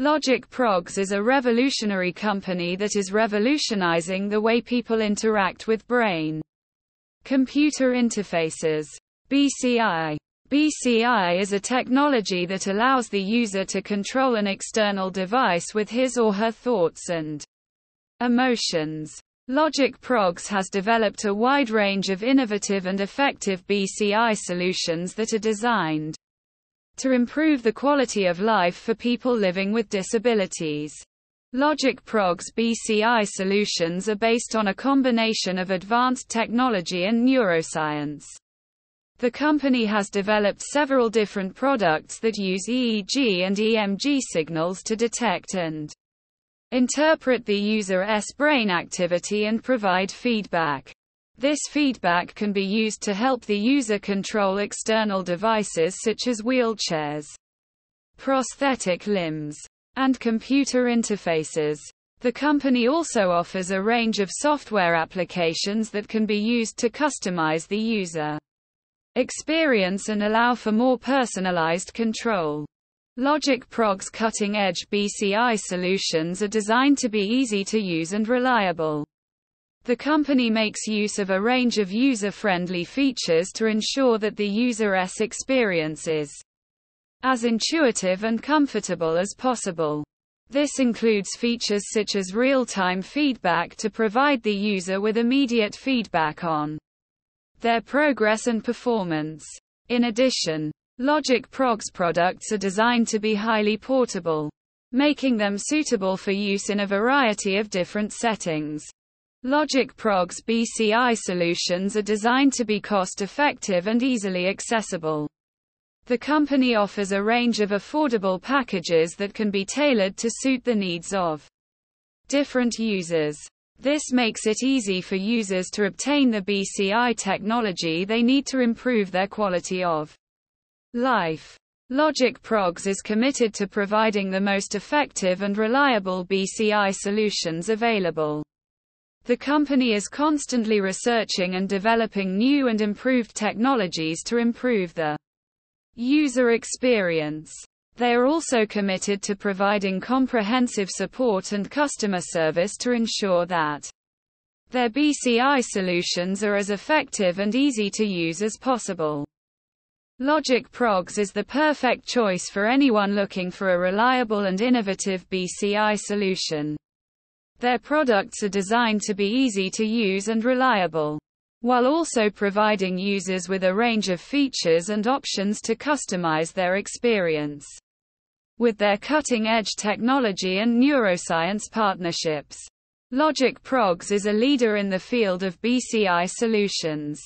Logic Progs is a revolutionary company that is revolutionizing the way people interact with brain computer interfaces. BCI BCI is a technology that allows the user to control an external device with his or her thoughts and emotions. Logic Progs has developed a wide range of innovative and effective BCI solutions that are designed to improve the quality of life for people living with disabilities. Logic Prog's BCI solutions are based on a combination of advanced technology and neuroscience. The company has developed several different products that use EEG and EMG signals to detect and interpret the user's brain activity and provide feedback. This feedback can be used to help the user control external devices such as wheelchairs, prosthetic limbs, and computer interfaces. The company also offers a range of software applications that can be used to customize the user experience and allow for more personalized control. Logic Prog's cutting-edge BCI solutions are designed to be easy to use and reliable. The company makes use of a range of user-friendly features to ensure that the user's experience is as intuitive and comfortable as possible. This includes features such as real-time feedback to provide the user with immediate feedback on their progress and performance. In addition, Logic Progs products are designed to be highly portable, making them suitable for use in a variety of different settings. Logic Prog's BCI solutions are designed to be cost-effective and easily accessible. The company offers a range of affordable packages that can be tailored to suit the needs of different users. This makes it easy for users to obtain the BCI technology they need to improve their quality of life. Logic Progs is committed to providing the most effective and reliable BCI solutions available. The company is constantly researching and developing new and improved technologies to improve the user experience. They are also committed to providing comprehensive support and customer service to ensure that their BCI solutions are as effective and easy to use as possible. Logic Progs is the perfect choice for anyone looking for a reliable and innovative BCI solution. Their products are designed to be easy to use and reliable, while also providing users with a range of features and options to customize their experience. With their cutting-edge technology and neuroscience partnerships, Logic Progs is a leader in the field of BCI solutions.